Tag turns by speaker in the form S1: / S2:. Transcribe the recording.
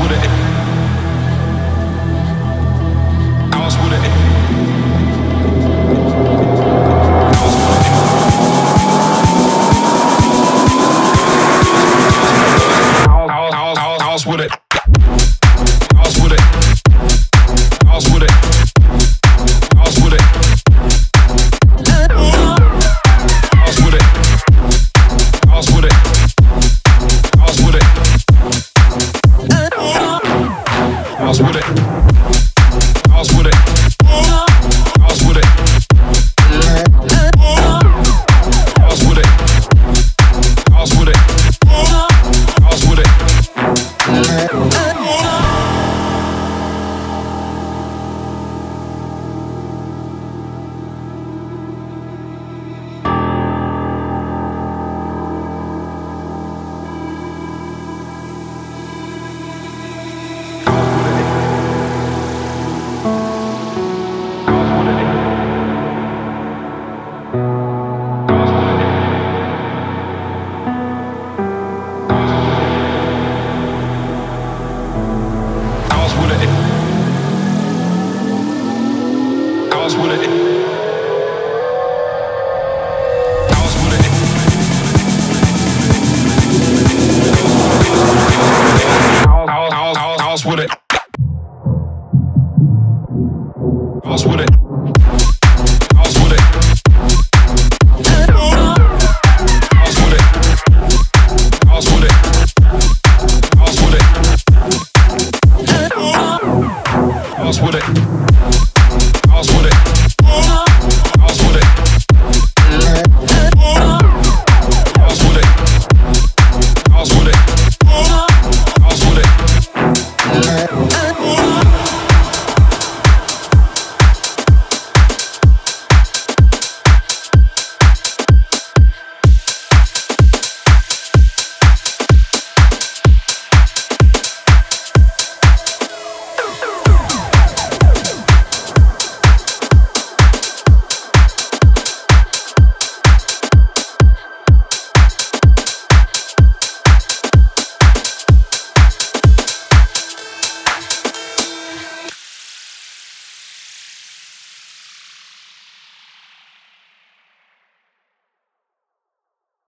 S1: with it. With it. House with it. was with it. I was with it. I was with it. I was with it. with it.